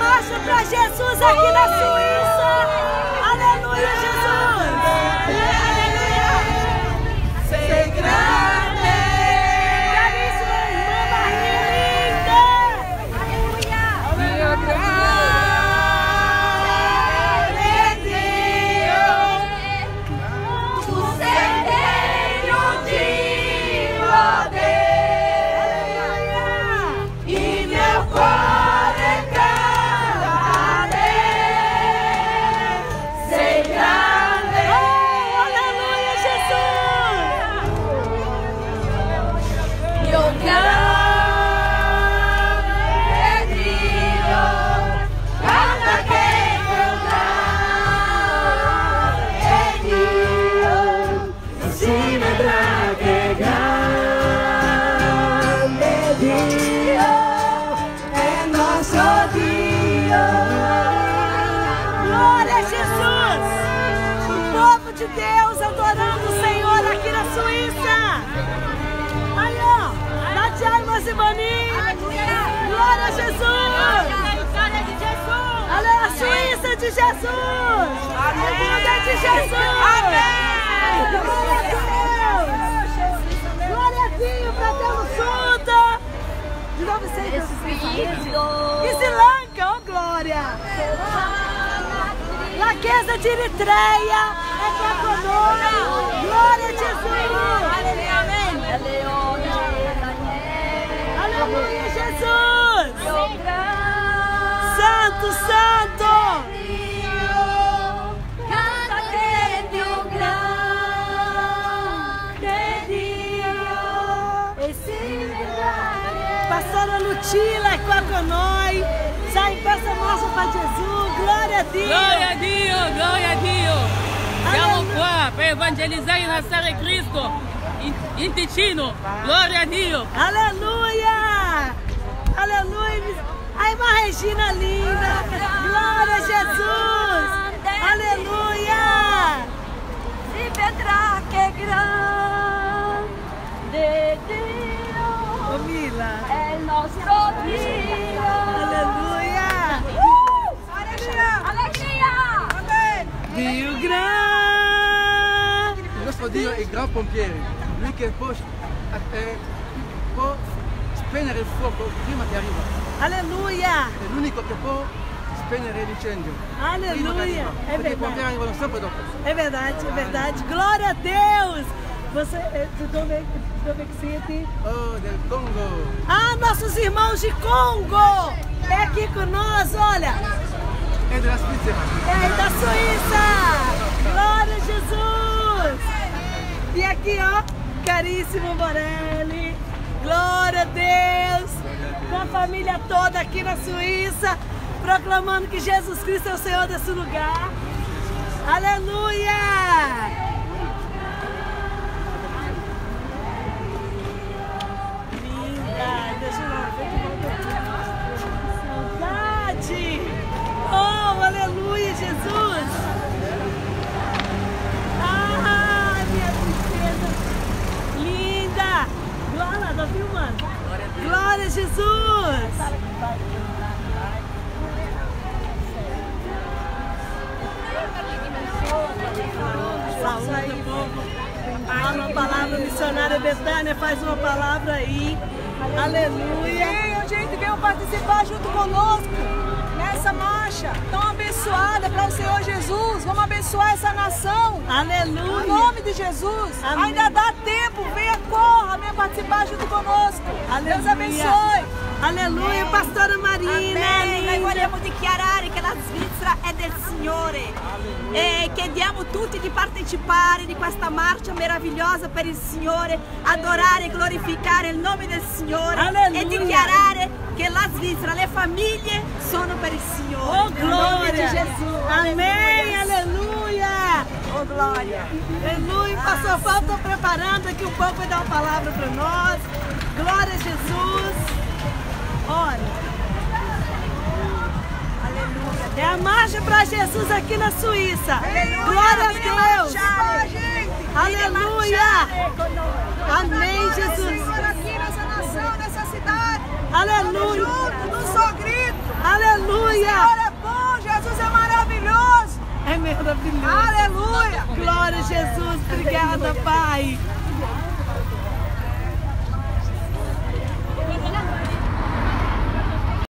marcha para Jesus aqui na Suíça. Glória a Jesus! O povo de Deus adorando o Senhor aqui na Suíça! Aí, ó! Natiai Mazimani! Glória a Jesus! Olha a Suíça de Jesus! A vida de Jesus! Glória a Deus! Glória a Dio, fratello Suda! De novo, seja Islândia, oh glória! Laqueza de Eritreia é conosco. Glória a Jesus. Pastora Lutila é qua con noi. Sai in questa marcia para Jesus. Glória a Dio. Gloria a Dio, gloria a Dio. Siamo Alleluia. qua per evangelizzare e innalzare Cristo in, in Ticino. Gloria a Dio. Aleluia! Aleluia! Ai, uma Regina linda! Glória a Jesus! Il nostro Dio. Aleluia! Allegria! Dio grande! Il nostro Dio è gran pompiere, lui che può, eh, può spegnere il fuoco prima che arriva. Aleluia! È l'unico che può spegnere l'incendio. Aleluia! É verdade. arrivano sempre dopo. É verdade, é verdade. Glória a Deus! Você é de Dove- Dove City? Oh, del Congo! Nossos irmãos de Congo! É aqui com nós, olha! E della Svizzera! E aí da Suíça! Glória a Jesus! E aqui, ó, caríssimo Morelli. Glória a Deus! Com a família toda aqui na Suíça, proclamando que Jesus Cristo é o Senhor desse lugar. Aleluia! Fala uma palavra, missionária Betânia, faz uma palavra aí. Aleluia! Venham, gente, venham participar junto conosco nessa marcha tão abençoada para o Senhor Jesus. Vamos abençoar essa nação. Aleluia! nome de Jesus. Amém. Ainda dá tempo. Venha, corra, venha participar junto conosco. Deus Aleluia. abençoe. Aleluia, pastora Marina! Noi linda. vogliamo dichiarare Svizzera è del Signore e chiediamo tutti di partecipare di questa marcia meravigliosa per il Signore, adorare e glorificare il nome del Signore Alleluia. e dichiarare che la Svizzera, le famiglie sono per il Signore. Oh, nome di glória! Gesù. Amém, Alleluia. aleluia! Oh, gloria. Aleluia! Pastor Paulo está preparando aqui um pouco vai dar uma palavra para nós. Glória a Jesus! Olha! marcha para Jesus aqui na Suíça. Glória a Deus. Aleluia. Amém, Jesus. Aleluia. Grito. Aleluia. Jesus é maravilhoso. É maravilhoso. Aleluia. Glória a Jesus. Obrigada, Pai.